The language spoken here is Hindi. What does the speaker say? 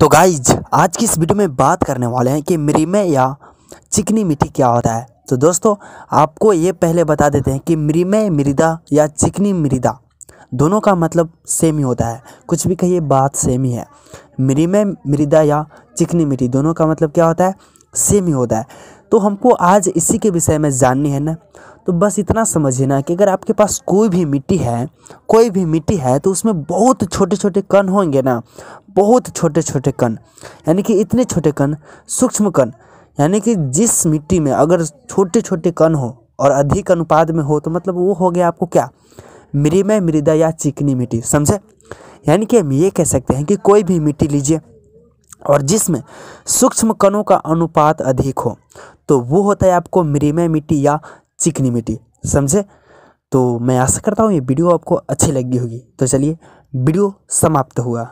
तो गाइज़ आज की इस वीडियो में बात करने वाले हैं कि मिरीमे या चिकनी मिट्टी क्या होता है। तो दोस्तों, आपको ये पहले बता देते हैं कि मृमय मृदा या चिकनी मृदा दोनों का मतलब सेम ही होता है। कुछ भी कहिए, बात सेम ही है। मृमय मृदा या चिकनी मिट्टी, दोनों का मतलब क्या होता है? सेम ही होता है। तो हमको आज इसी के विषय में जाननी है ना? तो बस इतना समझिए ना कि अगर आपके पास कोई भी मिट्टी है, कोई भी मिट्टी है तो उसमें बहुत छोटे छोटे कण होंगे ना? बहुत छोटे छोटे कण। यानी कि इतने छोटे कण, सूक्ष्म कण। यानी कि जिस मिट्टी में अगर छोटे छोटे कण हो और अधिक अनुपात में हो तो मतलब वो हो गया आपको क्या? मृमय, मृदा या चिकनी मिट्टी, समझे? यानी कि हम ये कह सकते हैं कि कोई भी मिट्टी लीजिए। और जिसमें सूक्ष्म कणों का अनुपात अधिक हो तो वो होता है आपको मृमय मिट्टी या चिकनी मिट्टी। समझे? तो मैं आशा करता हूँ ये वीडियो आपको अच्छी लगी होगी। तो चलिए, वीडियो समाप्त हुआ।